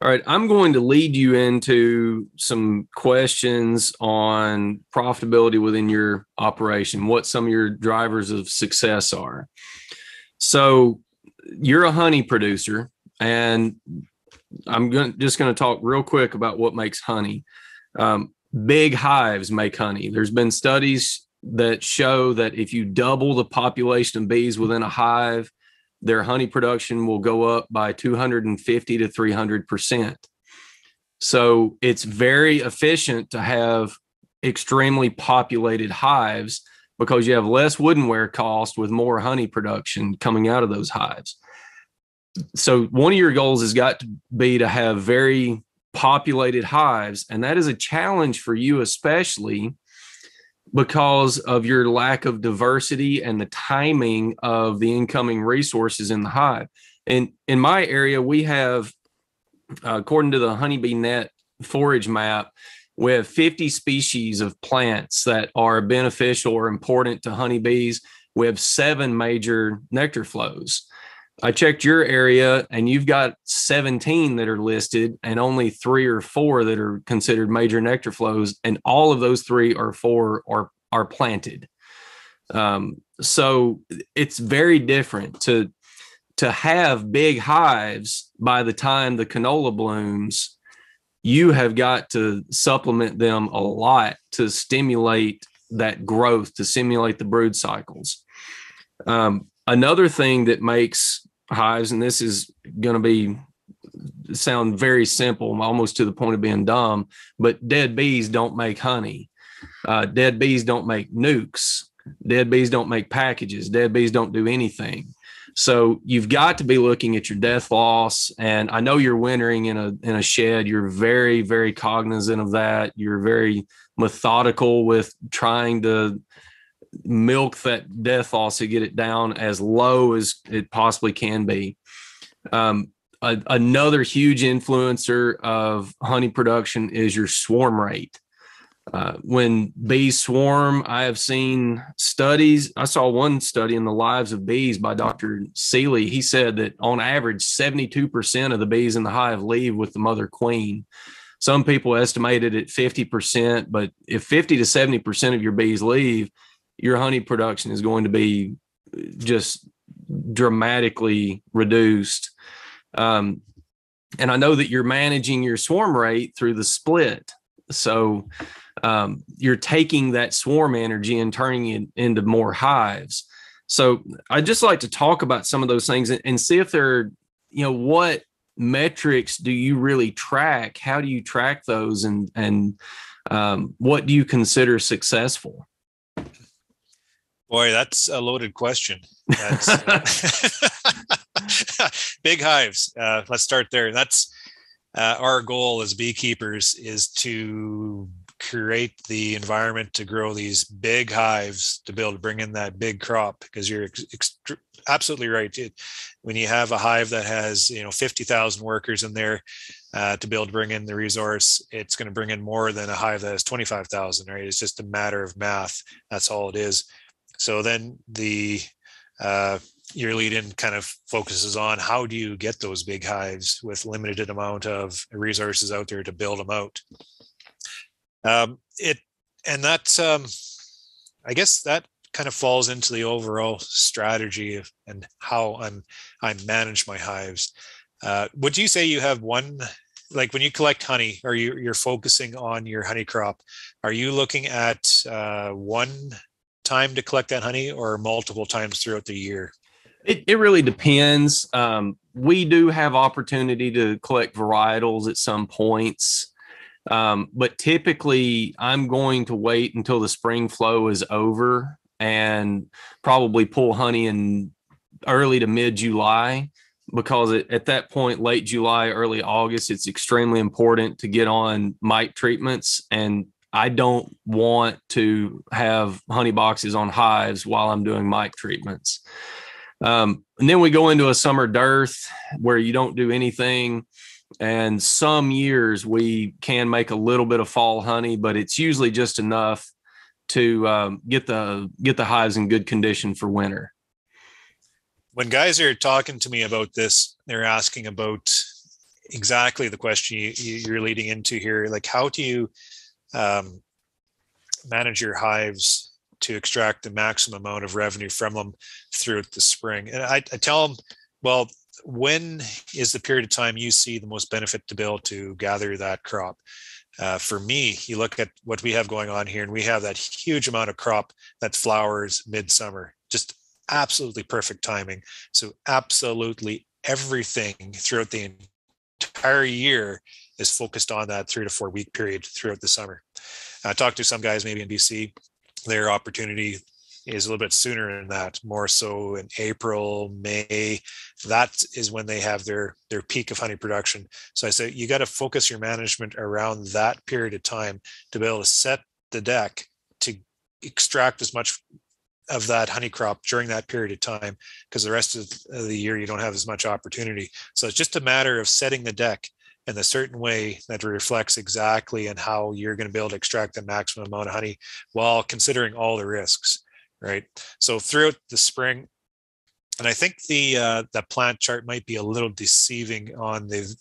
All right, I'm going to lead you into some questions on profitability within your operation, what some of your drivers of success are. So, you're a honey producer, and I'm going just going to talk real quick about what makes honey. Um, big hives make honey. There's been studies that show that if you double the population of bees within a hive, their honey production will go up by 250 to 300 percent. So it's very efficient to have extremely populated hives because you have less woodenware cost with more honey production coming out of those hives. So one of your goals has got to be to have very populated hives, and that is a challenge for you, especially because of your lack of diversity and the timing of the incoming resources in the hive. And in my area, we have, uh, according to the honeybee net forage map, we have 50 species of plants that are beneficial or important to honeybees. We have seven major nectar flows. I checked your area and you've got 17 that are listed and only three or four that are considered major nectar flows. And all of those three or four are, are planted. Um, so it's very different to, to have big hives by the time the canola blooms, you have got to supplement them a lot to stimulate that growth, to simulate the brood cycles. Um, another thing that makes hives, and this is going to be sound very simple, almost to the point of being dumb, but dead bees don't make honey. Uh, dead bees don't make nukes. Dead bees don't make packages. Dead bees don't do anything. So you've got to be looking at your death loss. And I know you're wintering in a in a shed. You're very, very cognizant of that. You're very methodical with trying to milk that death loss to get it down as low as it possibly can be. Um, a, another huge influencer of honey production is your swarm rate. Uh, when bees swarm, I have seen studies. I saw one study in the lives of bees by Dr. Seeley. He said that on average, 72% of the bees in the hive leave with the mother queen. Some people estimate it at 50%, but if 50 to 70% of your bees leave, your honey production is going to be just dramatically reduced. Um, and I know that you're managing your swarm rate through the split. So um, you're taking that swarm energy and turning it into more hives. So I'd just like to talk about some of those things and, and see if they're, you know, what metrics do you really track? How do you track those and, and um, what do you consider successful? Boy, that's a loaded question. Uh, big hives. Uh, let's start there. That's uh, our goal as beekeepers is to create the environment to grow these big hives to be able to bring in that big crop because you're ex- absolutely right. It, when you have a hive that has you know 50,000 workers in there uh, to be able to bring in the resource, it's going to bring in more than a hive that has 25,000. Right? It's just a matter of math. That's all it is. So then the uh, your lead in kind of focuses on how do you get those big hives with limited amount of resources out there to build them out. Um, it and that um, I guess that kind of falls into the overall strategy of, and how I'm I manage my hives. Uh, would you say you have one like when you collect honey or you, you're focusing on your honey crop are you looking at uh, one time to collect that honey or multiple times throughout the year? It, it really depends. Um, we do have opportunity to collect varietals at some points. Um, but typically, I'm going to wait until the spring flow is over and probably pull honey in early to mid July because it, at that point, late July, early August, it's extremely important to get on mite treatments and I don't want to have honey boxes on hives while I'm doing mite treatments. Um, and then we go into a summer dearth where you don't do anything. And some years we can make a little bit of fall honey, but it's usually just enough to um, get the get the hives in good condition for winter. When guys are talking to me about this, they're asking about exactly the question you, you're leading into here. Like, how do you um, manage your hives to extract the maximum amount of revenue from them throughout the spring? And I, I tell them, well, when is the period of time you see the most benefit to able to gather that crop? Uh, for me, you look at what we have going on here, and we have that huge amount of crop that flowers midsummer, just absolutely perfect timing. So, absolutely everything throughout the entire year is focused on that three to four week period throughout the summer. I talked to some guys maybe in BC, their opportunity is a little bit sooner than that, more so in April, May. That is when they have their their peak of honey production. So I say you got to focus your management around that period of time to be able to set the deck to extract as much of that honey crop during that period of time because the rest of the year you don't have as much opportunity. So it's just a matter of setting the deck in a certain way that reflects exactly and how you're going to be able to extract the maximum amount of honey while considering all the risks, right? So throughout the spring, and I think the uh, the plant chart might be a little deceiving on the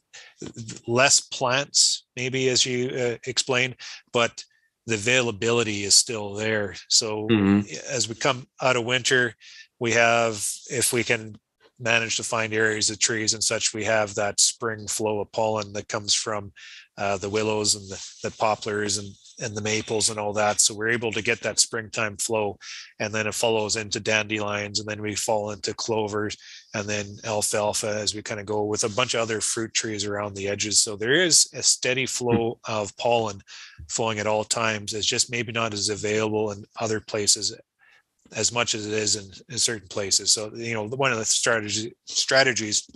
less plants, maybe as you uh, explained, but the availability is still there. So mm-hmm. as we come out of winter, we have, if we can manage to find areas of trees and such, we have that spring flow of pollen that comes from uh, the willows and the, the poplars and and the maples and all that. So we're able to get that springtime flow, and then it follows into dandelions, and then we fall into clovers, and then alfalfa as we kind of go with a bunch of other fruit trees around the edges. So there is a steady flow of pollen flowing at all times. It's just maybe not as available in other places as much as it is in, in certain places. So you know, one of the strategy strategies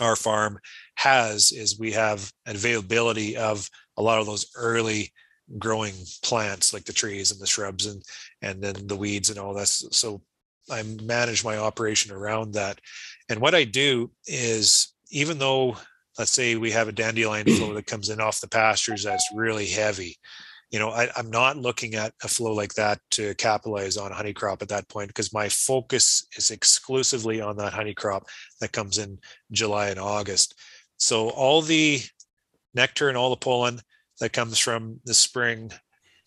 our farm has is we have availability of a lot of those early growing plants like the trees and the shrubs and and then the weeds and all that so i manage my operation around that and what i do is even though let's say we have a dandelion flow that comes in off the pastures that's really heavy you know I, am not looking at a flow like that to capitalize on honey crop at that point because my focus is exclusively on that honey crop that comes in july and august so all the nectar and all the pollen that comes from the spring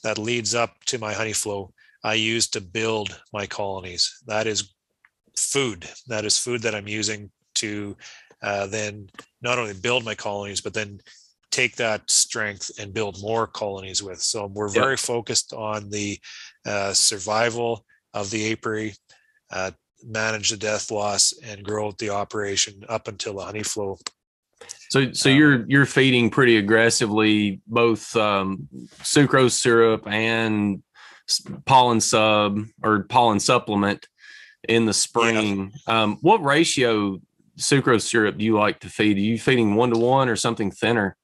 that leads up to my honey flow I use to build my colonies. That is food. That is food that I'm using to uh, then not only build my colonies, but then take that strength and build more colonies with. So we're very yep. focused on the uh, survival of the apiary, uh, manage the death loss, and grow the operation up until the honey flow so, so um, you're you're feeding pretty aggressively both um, sucrose syrup and pollen sub or pollen supplement in the spring. Yeah. Um, what ratio sucrose syrup do you like to feed? Are you feeding one to one or something thinner?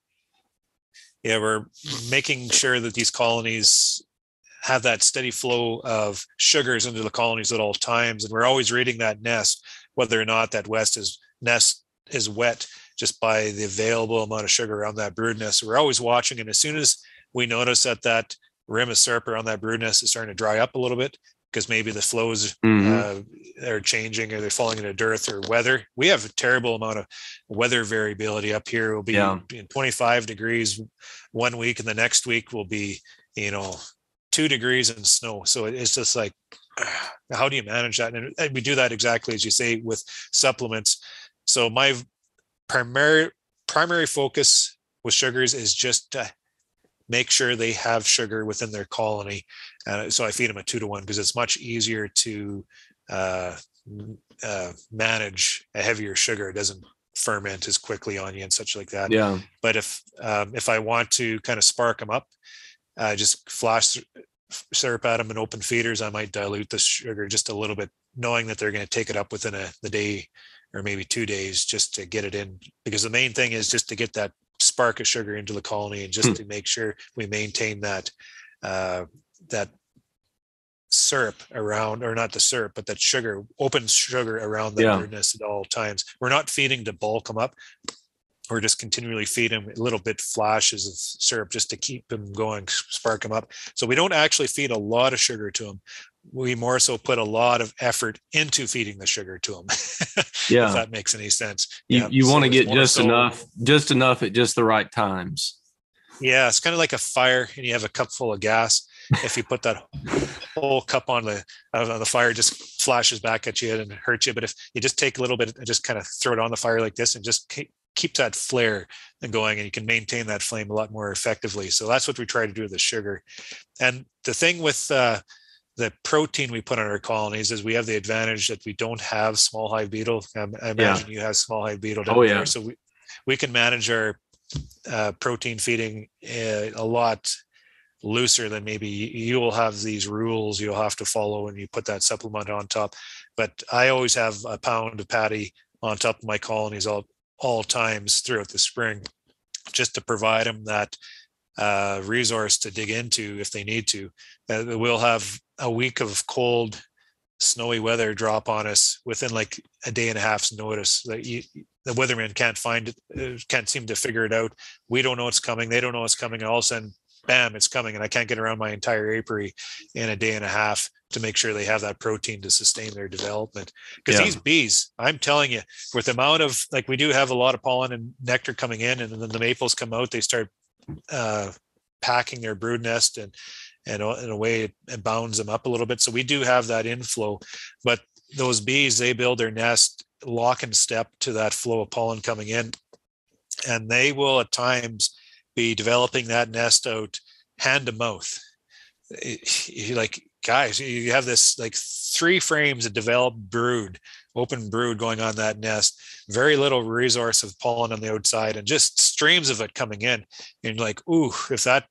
Yeah, we're making sure that these colonies have that steady flow of sugars into the colonies at all times, and we're always reading that nest, whether or not that west is nest is wet just by the available amount of sugar around that brood nest. So we're always watching, and as soon as we notice that that rim of syrup around that brood nest is starting to dry up a little bit because maybe the flows mm-hmm. uh, are changing or they're falling into dearth or weather. We have a terrible amount of weather variability up here. Will be yeah. 25 degrees one week, and the next week will be, you know, two degrees and snow. So it's just like, how do you manage that? And we do that exactly as you say with supplements. So my primary primary focus with sugars is just to make sure they have sugar within their colony. Uh, so I feed them a two to one because it's much easier to uh, uh, manage a heavier sugar. It doesn't ferment as quickly on you and such like that. Yeah. But if um, if I want to kind of spark them up, uh, just flash syrup at them in open feeders. I might dilute the sugar just a little bit, knowing that they're going to take it up within a the day or maybe two days just to get it in because the main thing is just to get that spark of sugar into the colony and just hmm. to make sure we maintain that uh, that syrup around or not the syrup but that sugar open sugar around the yeah. at all times we're not feeding to bulk them up we're just continually feeding them a little bit flashes of syrup just to keep them going spark them up so we don't actually feed a lot of sugar to them we more so put a lot of effort into feeding the sugar to them. yeah. if that makes any sense. You, yeah. you so want to get just so, enough, just enough at just the right times. Yeah. It's kind of like a fire and you have a cup full of gas. if you put that whole cup on the the fire, just flashes back at you and hurts you. But if you just take a little bit and just kind of throw it on the fire like this and just keep, keep that flare going and you can maintain that flame a lot more effectively. So that's what we try to do with the sugar. And the thing with uh, the protein we put on our colonies is we have the advantage that we don't have small hive beetle. Um, I imagine yeah. you have small hive beetle down oh, there. So we, we can manage our uh, protein feeding uh, a lot looser than maybe you will have these rules you'll have to follow and you put that supplement on top. But I always have a pound of patty on top of my colonies all, all times throughout the spring just to provide them that uh, resource to dig into if they need to. Uh, we'll have a week of cold, snowy weather drop on us within like a day and a half's notice. That you, the weatherman can't find it, uh, can't seem to figure it out. We don't know it's coming. They don't know it's coming. And all of a sudden, bam, it's coming, and I can't get around my entire apiary in a day and a half to make sure they have that protein to sustain their development. Because yeah. these bees, I'm telling you, with the amount of like we do have a lot of pollen and nectar coming in, and then the maples come out, they start uh, packing their brood nest and and in a way it, bounds them up a little bit. So we do have that inflow, but those bees they build their nest lock and step to that flow of pollen coming in, and they will at times be developing that nest out hand to mouth. You like guys, you have this like three frames of developed brood, open brood going on that nest, very little resource of pollen on the outside, and just streams of it coming in. And like, ooh, if that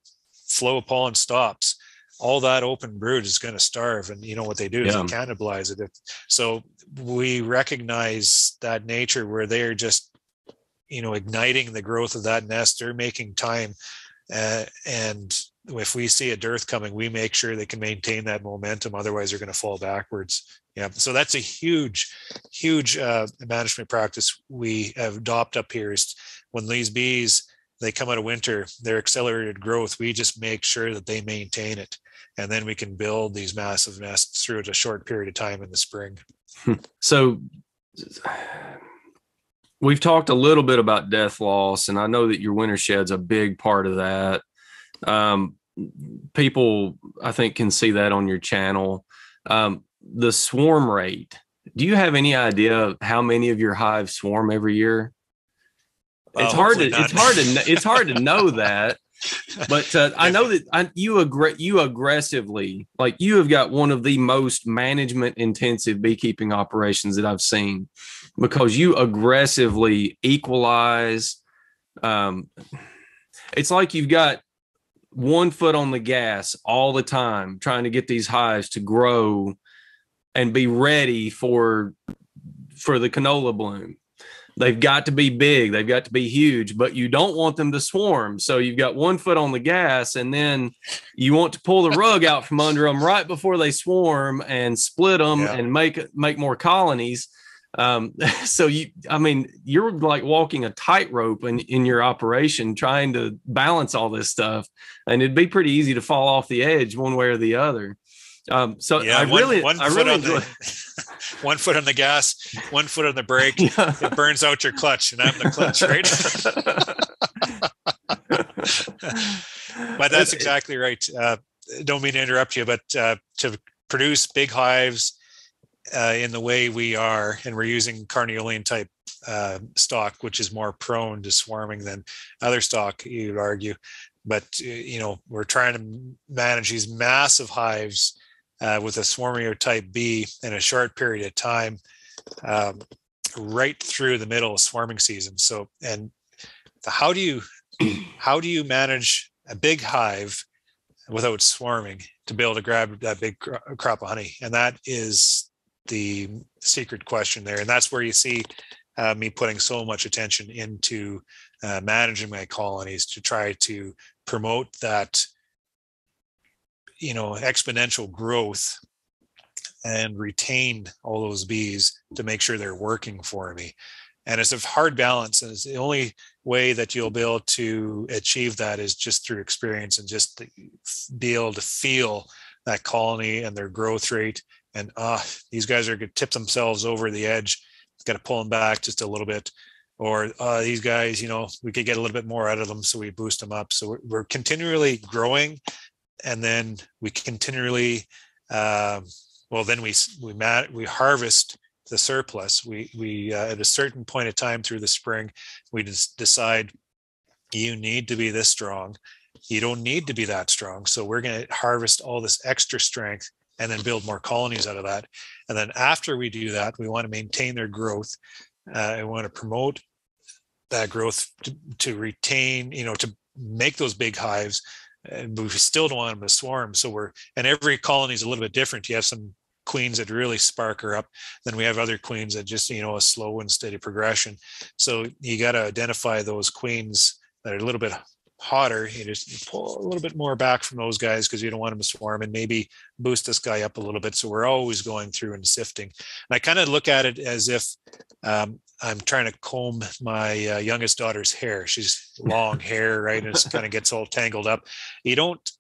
flow of pollen stops, all that open brood is going to starve. And you know what they do is yeah. they cannibalize it. So we recognize that nature where they're just, you know, igniting the growth of that nest. They're making time. Uh, and if we see a dearth coming, we make sure they can maintain that momentum. Otherwise, they're going to fall backwards. Yeah. So that's a huge, huge uh, management practice we have adopt up here is when these bees they come out of winter, their accelerated growth, we just make sure that they maintain it and then we can build these massive nests through a short period of time in the spring. So we've talked a little bit about death loss, and I know that your winter shed's a big part of that. Um, people, I think, can see that on your channel. Um, the swarm rate. Do you have any idea how many of your hives swarm every year? It's uh, hard to not. it's hard to it's hard to know that but uh, I know that I, you agree. You aggressively, like you have got one of the most management intensive beekeeping operations that I've seen, because you aggressively equalize. Um, it's like you've got one foot on the gas all the time, trying to get these hives to grow and be ready for for the canola bloom they've got to be big, they've got to be huge, but you don't want them to swarm. So you've got one foot on the gas, and then you want to pull the rug out from under them right before they swarm and split them yeah. and make make more colonies. Um, so you, I mean, you're like walking a tightrope in, in your operation, trying to balance all this stuff, and it'd be pretty easy to fall off the edge one way or the other. Um, so yeah, I one, really, one I really enjoy. The, one foot on the gas, one foot on the brake. Yeah. It burns out your clutch, and I'm the clutch, right? but that's exactly right. Uh, don't mean to interrupt you, but uh, to produce big hives uh, in the way we are, and we're using Carniolan type uh, stock, which is more prone to swarming than other stock, you'd argue. But you know, we're trying to manage these massive hives uh, with a swarmier type B in a short period of time, um, right through the middle of swarming season. So, and how do you how do you manage a big hive without swarming to be able to grab that big crop of honey? And that is the secret question there, and that's where you see uh, me putting so much attention into uh, managing my colonies to try to promote that you know exponential growth and retained all those bees to make sure they're working for me and it's a hard balance and it's the only way that you'll be able to achieve that is just through experience and just be able to feel that colony and their growth rate. And ah, uh, these guys are going to tip themselves over the edge. Got to pull them back just a little bit. Or uh, these guys, you know, we could get a little bit more out of them, so we boost them up. So we're, we're continually growing, and then we continually, uh, well, then we we mat, we harvest the surplus. We we uh, at a certain point of time through the spring, we just decide you need to be this strong. You don't need to be that strong. So we're going to harvest all this extra strength and then build more colonies out of that. And then after we do that, we want to maintain their growth. Uh, we want to promote that growth to, to retain, you know, to make those big hives. But we still don't want them to swarm. So we're, and every colony is a little bit different. You have some queens that really spark her up. Then we have other queens that just, you know, a slow and steady progression. So you got to identify those queens that are a little bit hotter, you just pull a little bit more back from those guys because you don't want them to swarm and maybe boost this guy up a little bit. So we're always going through and sifting. And I kind of look at it as if um, I'm trying to comb my uh, youngest daughter's hair. She's long hair, right? And it kind of gets all tangled up. You don't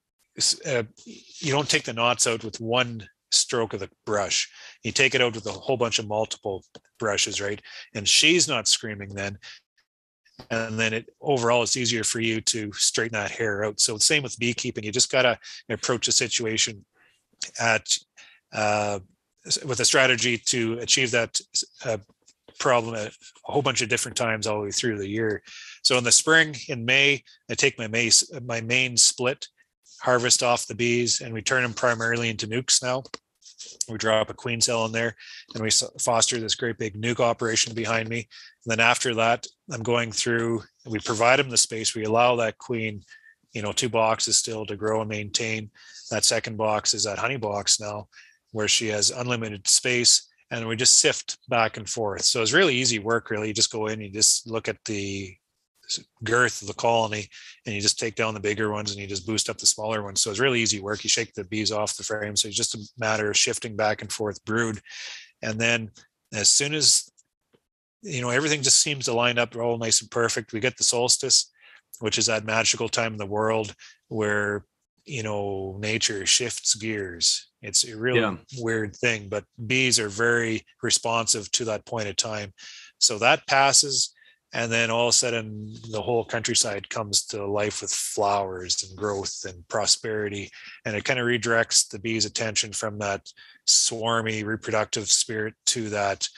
uh, you don't take the knots out with one stroke of the brush. You take it out with a whole bunch of multiple brushes, right? And she's not screaming then and then it overall it's easier for you to straighten that hair out. So same with beekeeping. You just got to approach a situation at uh, with a strategy to achieve that uh, problem a whole bunch of different times all the way through the year. So in the spring in may i take my may my main split harvest off the bees and we turn them primarily into nukes now we drop a queen cell in there and we foster this great big nuke operation behind me. And then after that, I'm going through, we provide them the space. We allow that queen, you know, two boxes still to grow and maintain. That second box is that honey box now, where she has unlimited space. And we just sift back and forth. So it's really easy work, really. You just go in, you just look at the girth of the colony and you just take down the bigger ones and you just boost up the smaller ones. So it's really easy work. You shake the bees off the frame. So it's just a matter of shifting back and forth brood. And then as soon as, you know, everything just seems to line up all nice and perfect, we get the solstice, which is that magical time in the world where, you know, nature shifts gears. It's a really yeah. weird thing, but bees are very responsive to that point of time. So that passes and then all of a sudden the whole countryside comes to life with flowers and growth and prosperity. And it kind of redirects the bees attention from that swarmy reproductive spirit to that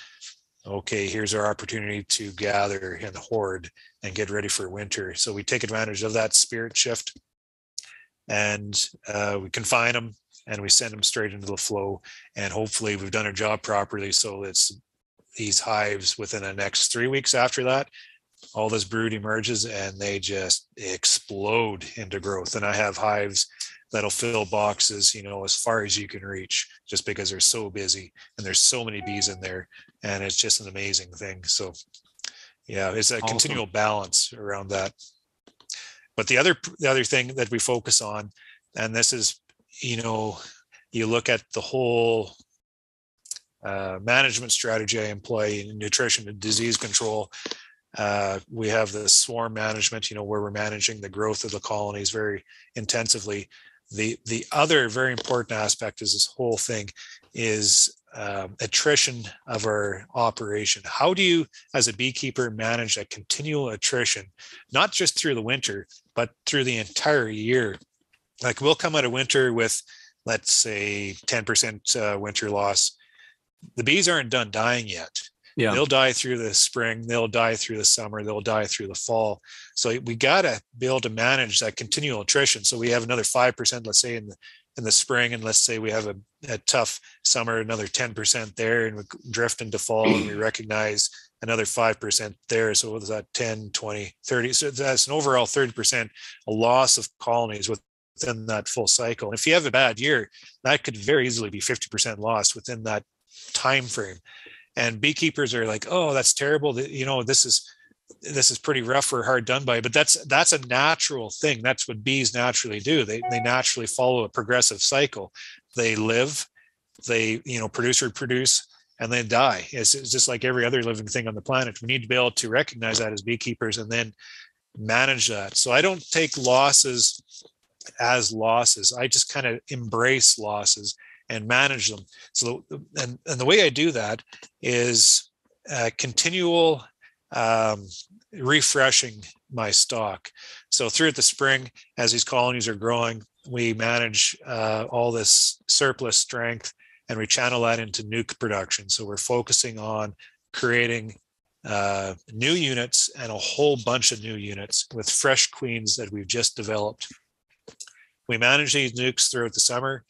okay here's our opportunity to gather and hoard and get ready for winter. So we take advantage of that spirit shift and uh, we confine them and we send them straight into the flow. And hopefully we've done our job properly so it's these hives within the next three weeks after that all this brood emerges and they just explode into growth. And i have hives that'll fill boxes you know as far as you can reach just because they're so busy and there's so many bees in there and it's just an amazing thing. So yeah it's a awesome. continual balance around that. But the other the other thing that we focus on and this is you know you look at the whole uh, management strategy I employ in nutrition and disease control. Uh, we have the swarm management, you know, where we're managing the growth of the colonies very intensively. The the other very important aspect is this whole thing is um, attrition of our operation. How do you, as a beekeeper, manage that continual attrition, not just through the winter, but through the entire year? Like we'll come out of winter with, let's say, 10% uh, winter loss the bees aren't done dying yet. Yeah. They'll die through the spring, they'll die through the summer, they'll die through the fall. So we got to be able to manage that continual attrition. So we have another 5%, let's say in the in the spring, and let's say we have a, a tough summer, another 10% there, and we drift into fall and we recognize another 5% there. So what is that 10, 20, 30? So that's an overall 30% a loss of colonies within that full cycle. And if you have a bad year, that could very easily be 50% loss within that time frame. And beekeepers are like oh that's terrible. You know this is this is pretty rough or hard done by but that's that's a natural thing. That's what bees naturally do. They they naturally follow a progressive cycle. They live they you know produce reproduce and then die. It's, it's just like every other living thing on the planet. We need to be able to recognize that as beekeepers and then manage that. So i don't take losses as losses. I just kind of embrace losses and manage them. So, and, and the way I do that is uh, continual um, refreshing my stock. So throughout the spring, as these colonies are growing, we manage uh, all this surplus strength and we channel that into nuc production. So we're focusing on creating uh, new units and a whole bunch of new units with fresh queens that we've just developed. We manage these nucs throughout the summer,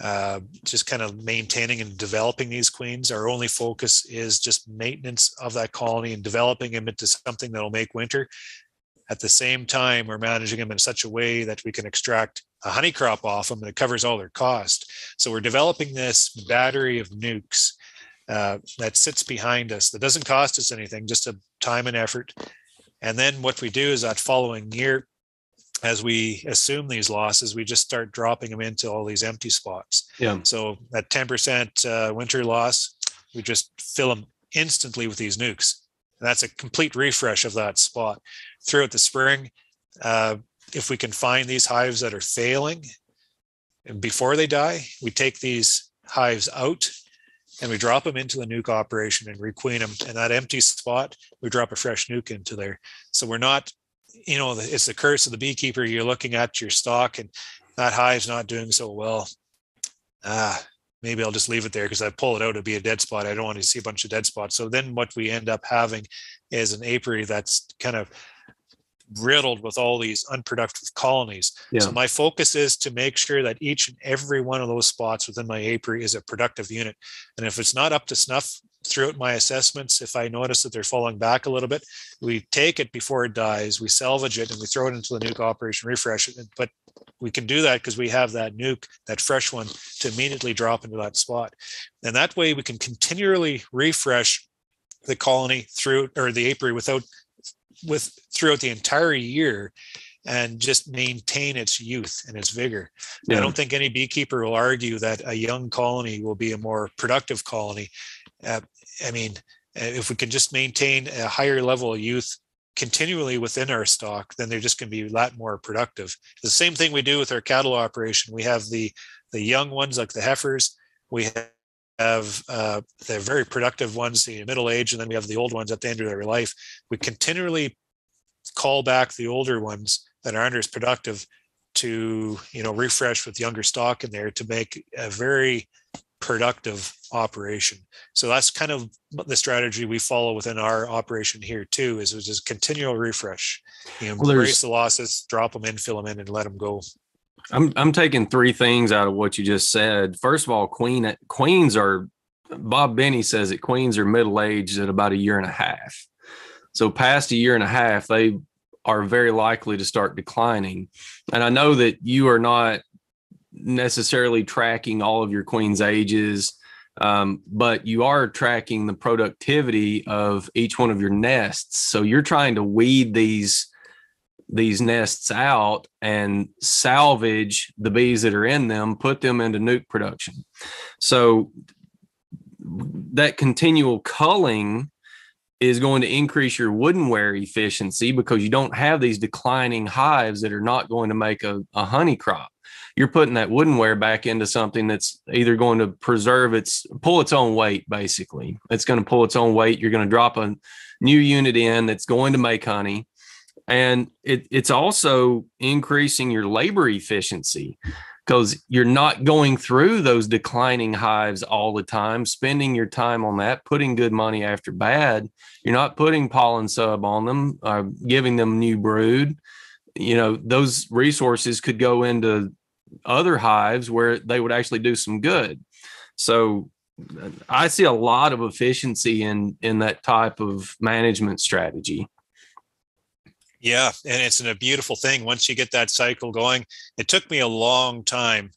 uh, just kind of maintaining and developing these queens. Our only focus is just maintenance of that colony and developing them into something that'll make winter. At the same time, we're managing them in such a way that we can extract a honey crop off them it covers all their cost. So we're developing this battery of nucs uh, that sits behind us that doesn't cost us anything, just a time and effort. And then what we do is that following year, as we assume these losses, we just start dropping them into all these empty spots. Yeah. So at 10% uh, winter loss, we just fill them instantly with these nucs. And that's a complete refresh of that spot. Throughout the spring, uh, if we can find these hives that are failing and before they die, we take these hives out and we drop them into the nuc operation and requeen them. And that empty spot, we drop a fresh nuc into there. So we're not, you know, it's the curse of the beekeeper. You're looking at your stock and that hive's not doing so well. Ah, maybe I'll just leave it there because I pull it out, it'll be a dead spot. I don't want to see a bunch of dead spots. So then what we end up having is an apiary that's kind of riddled with all these unproductive colonies. Yeah. So my focus is to make sure that each and every one of those spots within my apiary is a productive unit. And if it's not up to snuff throughout my assessments, if I notice that they're falling back a little bit, we take it before it dies, we salvage it, and we throw it into the nuke operation, refresh it. But we can do that because we have that nuke, that fresh one, to immediately drop into that spot. And that way we can continually refresh the colony through or the apiary without with throughout the entire year and just maintain its youth and its vigor. Yeah. I don't think any beekeeper will argue that a young colony will be a more productive colony. Uh, I mean, uh, if we can just maintain a higher level of youth continually within our stock, then they're just going to be a lot more productive. The same thing we do with our cattle operation. We have the the young ones like the heifers. We have uh, the very productive ones, in middle age, and then we have the old ones at the end of their life. We continually call back the older ones that aren't as productive to you know refresh with younger stock in there to make a very productive operation. So that's kind of the strategy we follow within our operation here too. Is just continual refresh. You know, well, embrace the losses, drop them in, fill them in, and let them go. I'm I'm taking three things out of what you just said. First of all, queen queens are Bob Binnie says that queens are middle aged at about a year and a half. So past a year and a half, they are very likely to start declining. And I know that you are not necessarily tracking all of your queen's ages, um, but you are tracking the productivity of each one of your nests. So you're trying to weed these these nests out and salvage the bees that are in them, put them into nuke production. So that continual culling is going to increase your woodenware efficiency because you don't have these declining hives that are not going to make a, a honey crop. You're putting that woodenware back into something that's either going to preserve its pull its own weight, basically. It's going to pull its own weight. You're going to drop a new unit in that's going to make honey and it, it's also increasing your labor efficiency because you're not going through those declining hives all the time spending your time on that putting good money after bad. You're not putting pollen sub on them uh, giving them new brood. You know those resources could go into other hives where they would actually do some good. So i see a lot of efficiency in in that type of management strategy yeah, and it's a beautiful thing once you get that cycle going. It took me a long time.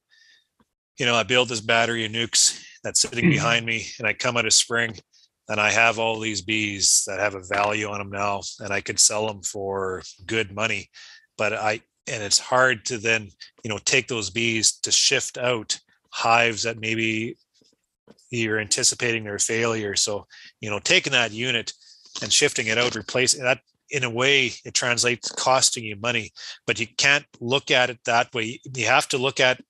You know, I build this battery of nucs that's sitting mm-hmm. behind me, and I come out of spring, and I have all these bees that have a value on them now, and I could sell them for good money. But I and it's hard to then you know take those bees to shift out hives that maybe you're anticipating their failure. So you know, taking that unit and shifting it out, replacing that in a way it translates costing you money but you can't look at it that way. You have to look at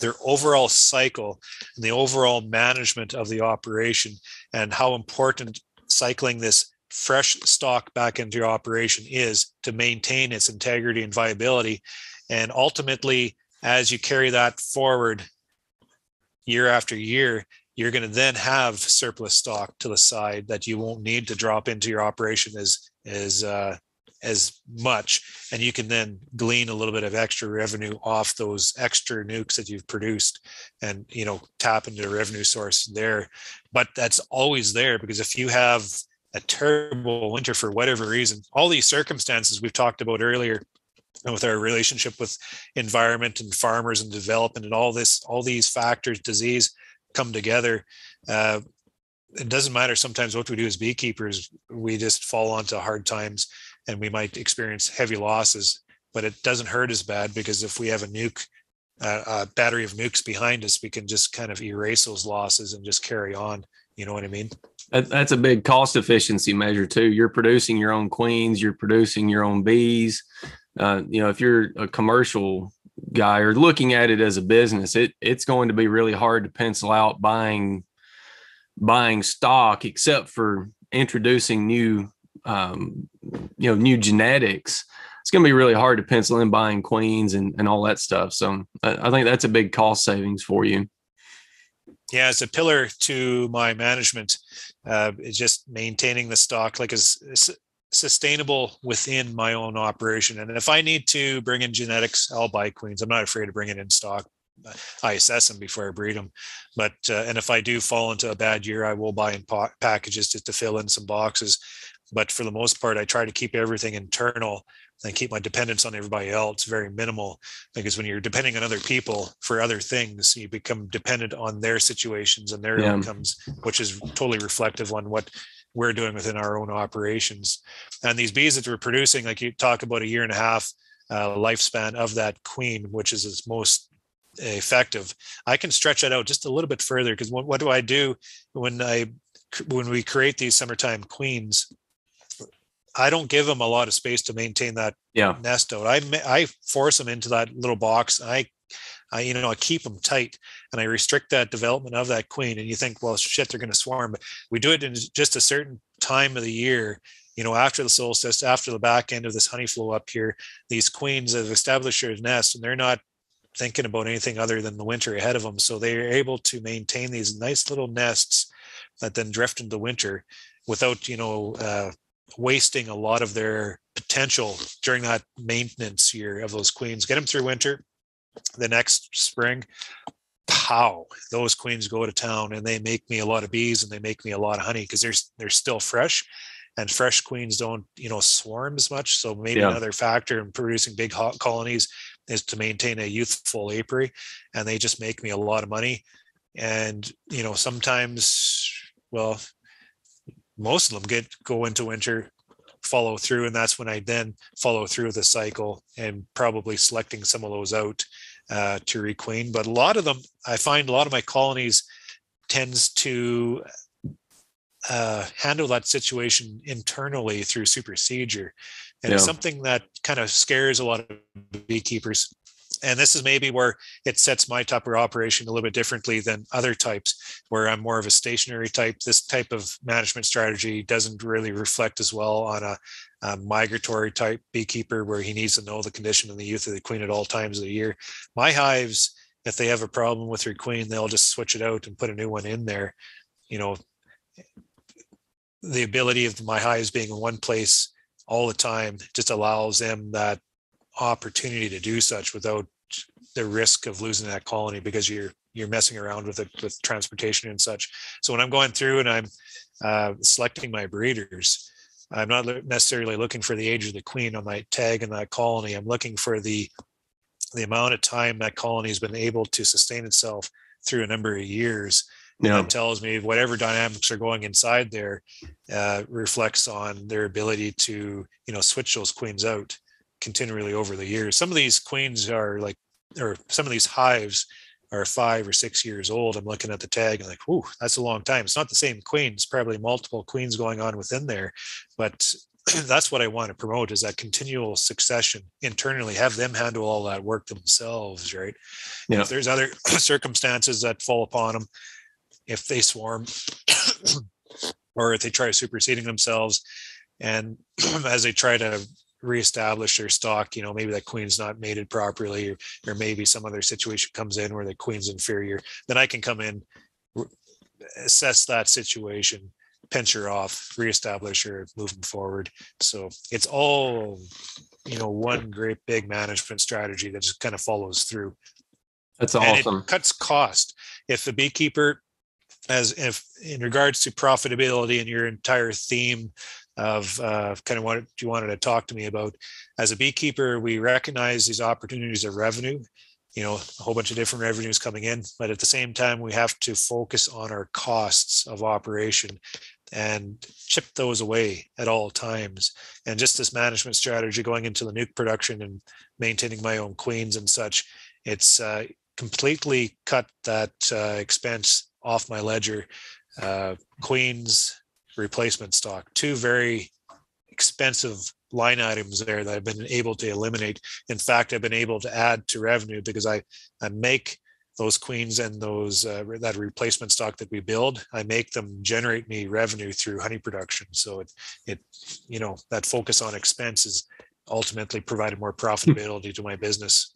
their overall cycle and the overall management of the operation and how important cycling this fresh stock back into your operation is to maintain its integrity and viability. And ultimately as you carry that forward year after year you're going to then have surplus stock to the side that you won't need to drop into your operation as as uh, as much and you can then glean a little bit of extra revenue off those extra nukes that you've produced and you know tap into a revenue source there. But that's always there because if you have a terrible winter for whatever reason all these circumstances we've talked about earlier and with our relationship with environment and farmers and development and all this all these factors disease come together uh, it doesn't matter sometimes what we do as beekeepers we just fall onto hard times and we might experience heavy losses but it doesn't hurt as bad because if we have a nuke uh, a battery of nukes behind us we can just kind of erase those losses and just carry on. You know what i mean? That's a big cost efficiency measure too. You're producing your own queens you're producing your own bees. Uh, you know if you're a commercial guy or looking at it as a business it it's going to be really hard to pencil out buying buying stock except for introducing new um, you know new genetics it's going to be really hard to pencil in buying queens and, and all that stuff. So I, think that's a big cost savings for you. Yeah it's a pillar to my management uh, just maintaining the stock like as, as sustainable within my own operation. And if i need to bring in genetics i'll buy queens. I'm not afraid to bring it in stock I assess them before I breed them. But uh, and if I do fall into a bad year, I will buy in po- packages just to fill in some boxes. But for the most part, I try to keep everything internal and keep my dependence on everybody else very minimal. Because when you're depending on other people for other things, you become dependent on their situations and their yeah. outcomes, which is totally reflective on what we're doing within our own operations. And these bees that we're producing, like you talk about a year and a half uh, lifespan of that queen, which is its most effective i can stretch that out just a little bit further because what, what do i do when i when we create these summertime queens i don't give them a lot of space to maintain that yeah. nest out i i force them into that little box i I, you know, I keep them tight and I restrict that development of that queen. And you think, well, shit, they're going to swarm. But we do it in just a certain time of the year. You know, after the solstice, after the back end of this honey flow up here, these queens have established their nest and they're not thinking about anything other than the winter ahead of them. So they are able to maintain these nice little nests that then drift into winter without, you know, uh, wasting a lot of their potential during that maintenance year of those queens. Get them through winter. The next spring, pow, those queens go to town and they make me a lot of bees and they make me a lot of honey because they're they're still fresh and fresh queens don't you know swarm as much so maybe yeah. another factor in producing big hot colonies is to maintain a youthful apiary and they just make me a lot of money. And you know sometimes well most of them get go into winter follow through and that's when i then follow through the cycle and probably selecting some of those out uh, to requeen. But a lot of them i find a lot of my colonies tends to uh, handle that situation internally through supersedure and yeah. it's something that kind of scares a lot of beekeepers. And this is maybe where it sets my type of operation a little bit differently than other types where i'm more of a stationary type. This type of management strategy doesn't really reflect as well on a, a migratory type beekeeper where he needs to know the condition and the youth of the queen at all times of the year. My hives if they have a problem with their queen they'll just switch it out and put a new one in there. You know the ability of my hives being in one place all the time just allows them that opportunity to do such without the risk of losing that colony because you're you're messing around with it with transportation and such. So when I'm going through and I'm uh, selecting my breeders, I'm not necessarily looking for the age of the queen on my tag in that colony. I'm looking for the the amount of time that colony has been able to sustain itself through a number of years yeah. that tells me whatever dynamics are going inside there uh, reflects on their ability to you know switch those queens out continually over the years some of these queens are like or some of these hives are five or six years old i'm looking at the tag and like whoo that's a long time it's not the same queen it's probably multiple queens going on within there but that's what I want to promote is that continual succession internally, have them handle all that work themselves, right? Yeah. If there's other circumstances that fall upon them, if they swarm or if they try superseding themselves, and as they try to reestablish their stock, you know, maybe that queen's not mated properly, or, or maybe some other situation comes in where the queen's inferior, then I can come in, assess that situation, pinch her off, reestablish her, move them forward. So it's all, you know, one great big management strategy that just kind of follows through That's and awesome. it cuts cost. If the beekeeper, as if in regards to profitability and your entire theme of uh, kind of what you wanted to talk to me about, as a beekeeper, we recognize these opportunities of revenue. You know, a whole bunch of different revenues coming in, but at the same time, we have to focus on our costs of operation and chip those away at all times. And just this management strategy going into the nuke production and maintaining my own queens and such, it's uh, completely cut that uh, expense off my ledger. Uh, Queens replacement stock, two very expensive line items there that I've been able to eliminate. In fact, I've been able to add to revenue because I I make those queens and those uh, that replacement stock that we build. I make them generate me revenue through honey production. So it it you know that focus on expenses ultimately provided more profitability to my business.